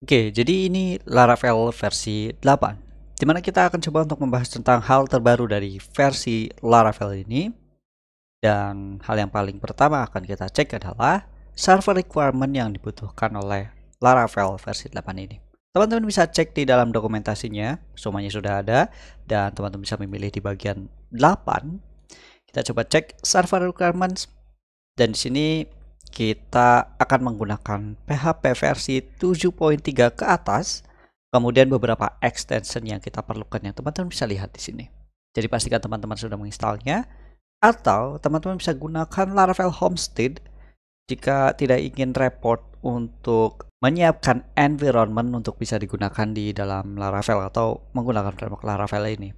Oke, jadi ini Laravel versi 8 di mana kita akan coba untuk membahas tentang hal terbaru dari versi Laravel ini. Dan hal yang paling pertama akan kita cek adalah server requirement yang dibutuhkan oleh Laravel versi 8 ini. Teman-teman bisa cek di dalam dokumentasinya semuanya sudah ada dan teman-teman bisa memilih di bagian 8 kita coba cek server requirements. Dan di sini kita akan menggunakan PHP versi 7.3 ke atas. Kemudian beberapa extension yang kita perlukan yang teman-teman bisa lihat di sini. Jadi pastikan teman-teman sudah menginstalnya atau teman-teman bisa gunakan Laravel Homestead jika tidak ingin repot untuk menyiapkan environment untuk bisa digunakan di dalam Laravel atau menggunakan framework Laravel ini.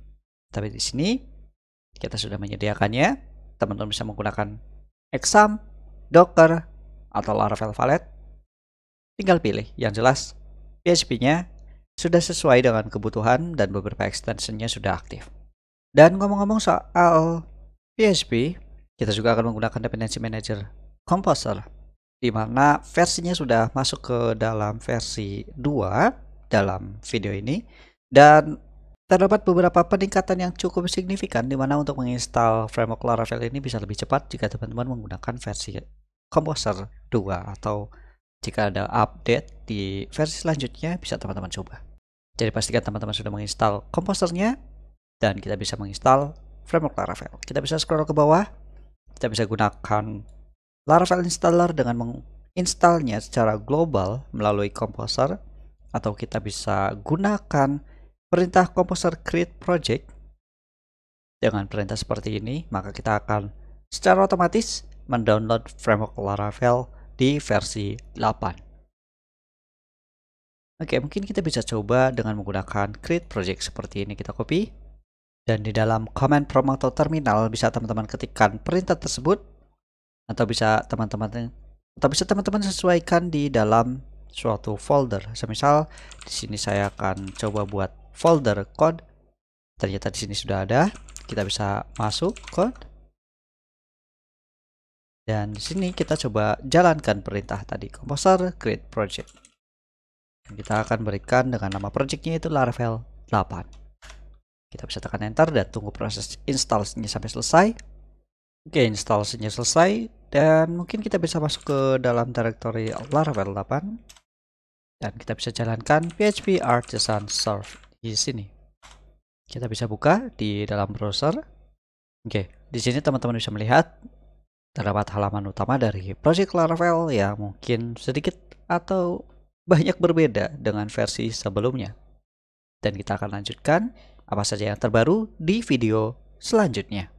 Tapi di sini kita sudah menyediakannya. Teman-teman bisa menggunakan exam Docker, atau Laravel Valet, tinggal pilih. Yang jelas, PHP-nya sudah sesuai dengan kebutuhan dan beberapa extension-nya sudah aktif. Dan ngomong-ngomong soal PHP, kita juga akan menggunakan dependency manager Composer, di mana versinya sudah masuk ke dalam versi 2 dalam video ini, dan terdapat beberapa peningkatan yang cukup signifikan di mana untuk menginstal framework Laravel ini bisa lebih cepat jika teman-teman menggunakan versi Composer 2 atau jika ada update di versi selanjutnya bisa teman-teman coba. Jadi pastikan teman-teman sudah menginstal Composernya dan kita bisa menginstal framework Laravel. Kita bisa scroll ke bawah, kita bisa gunakan Laravel installer dengan menginstalnya secara global melalui Composer atau kita bisa gunakan perintah Composer create project dengan perintah seperti ini maka kita akan secara otomatis mendownload framework Laravel di versi 8. Oke, mungkin kita bisa coba dengan menggunakan create project seperti ini. Kita copy. Dan di dalam command prompt atau terminal bisa teman-teman ketikkan perintah tersebut atau bisa teman-teman atau bisa teman-teman sesuaikan di dalam suatu folder. Semisal di sini saya akan coba buat folder code. Ternyata di sini sudah ada. Kita bisa masuk code dan di sini kita coba jalankan perintah tadi, Composer Create Project. Kita akan berikan dengan nama projectnya itu Laravel 8. Kita bisa tekan enter dan tunggu proses instalasinya sampai selesai. Oke, instalasinya selesai dan mungkin kita bisa masuk ke dalam directory Laravel 8 dan kita bisa jalankan PHP Artisan Serve di sini. Kita bisa buka di dalam browser. Oke, di sini teman-teman bisa melihat terdapat halaman utama dari Project Laravel yang mungkin sedikit atau banyak berbeda dengan versi sebelumnya. Dan kita akan lanjutkan apa saja yang terbaru di video selanjutnya.